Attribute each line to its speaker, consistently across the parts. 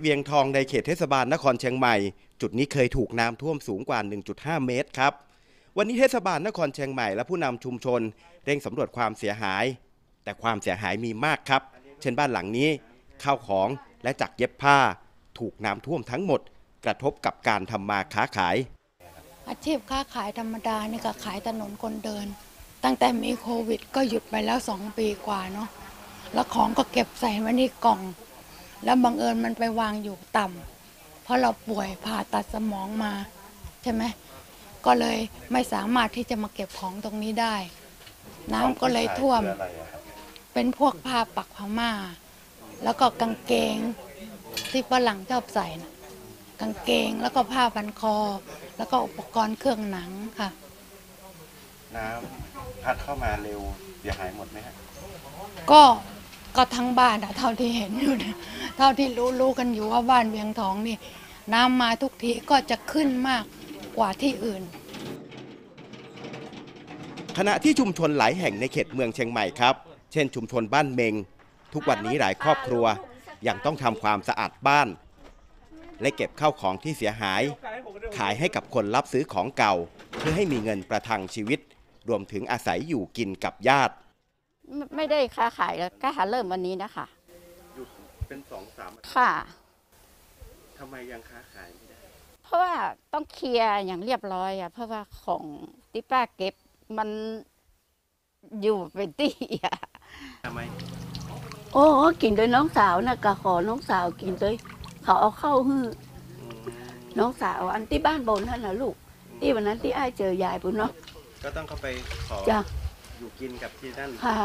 Speaker 1: เวียงทองในเขตเทศบาลนครเชียงใหม่ จุดนี้เคยถูกน้ำท่วมสูงกว่า 1.5 เมตรครับ วันนี้เทศบาลนครเชียงใหม่และผู้นำชุมชนเร่งสำรวจความเสียหาย แต่ความเสียหายมีมากครับ เช่นบ้านหลังนี้ข้าวของและจักรเย็บผ้า ถูกน้ำท่วมทั้งหมด กระทบกับการทำมาค้าขาย
Speaker 2: อาชีพค้าขายธรรมดานี่ก็ขายถนนคนเดิน ตั้งแต่มีโควิด ก็หยุดไปแล้วสองปีกว่าเนาะแล้วของก็เก็บใส่ไว้ในกล่อง แล้วบังเอิญมันไปวางอยู่ต่ำเพราะเราป่วยผ่าตัดสมองมาใช่ไหมก็เลยไม่สามารถที่จะมาเก็บของตรงนี้ได้ น้ำก็เลยท่วม เป็นพวกผ้าปักพม่า แล้วก็กางเกงที่ฝรั่งชอบใส่นะกางเกงแล้วก็ผ้าพันคอ แล้วก็อุปกรณ์เครื่องหนังค่ะ
Speaker 1: น้ำพัดเข้ามาเร็วเสียหายหมดไหมฮะ
Speaker 2: ก็ก็ทั้งบ้านอะเท่าที่เห็นอยู่เนี่ย เท่าที่รู้รู้กันอยู่ว่าบ้านเวียงทองนี่ น้ำมาทุกทีก็จะขึ้นมากกว่าที่อื่น
Speaker 1: ขณะที่ชุมชนหลายแห่งในเขตเมืองเชียงใหม่ครับ เช่น ชุมชนบ้านเมง ทุกวันนี้หลายครอบครัว ยังต้องทำความสะอาดบ้าน และเก็บข้าวของที่เสียหาย ขายให้กับคนรับซื้อของเก่า เพื่อให้มีเงินประทังชีวิต รวมถึงอาศัยอยู่กินกับญาติ
Speaker 3: ไม่ไม่ได้ค้าขายแล้วก็หาเริ่มวันนี้นะคะ
Speaker 1: หยุด เป็นสองสาม
Speaker 3: ค่ะ
Speaker 1: ทำไมยังค้าขายไม่ได้
Speaker 3: เพราะว่าต้องเคลียร์อย่างเรียบร้อยอะเพราะว่าของที่ป้าเก็บมันอยู่เป็นที่อะ
Speaker 1: ทำไม
Speaker 4: โอ้กินโดยน้องสาวนะกะขอน้องสาวกินโดยเขาเอาเข้าฮื้อน้องสาวอันที่บ้านบนนั่นนะลูก ที่วันนั้นที่อ้ายเจอยายปุ่นเนาะ
Speaker 1: ก็ต้องเข้าไปขอ
Speaker 4: จ้ะ
Speaker 1: อยู่กินกับที่นั่น
Speaker 4: ค่ะ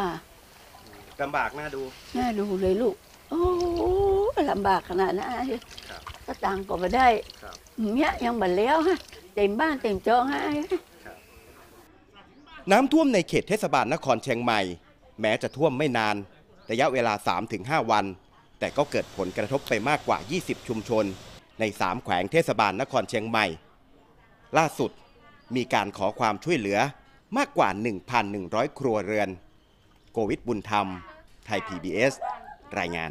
Speaker 1: ลำบากน่าดู
Speaker 4: น่าดูเลยลูก โอ้ลำบากขนาดนั้นอ้าย
Speaker 1: ครับ
Speaker 4: ก็ตังค์ก็มาได้
Speaker 1: ครับ
Speaker 4: เนี้ยยังบันแล้วฮะเต็มบ้านเต็มจองฮะอ้าย
Speaker 1: น้ำท่วมในเขตเทศบาลนครเชียงใหม่ แม้จะท่วมไม่นานระยะเวลา 3-5 วัน แต่ก็เกิดผลกระทบไปมากกว่า 20 ชุมชน ใน 3 แขวงเทศบาลนครเชียงใหม่ ล่าสุดมีการขอความช่วยเหลือมากกว่า 1,100 ครัวเรือน โกวิทบุญธรรม ไทย PBS รายงาน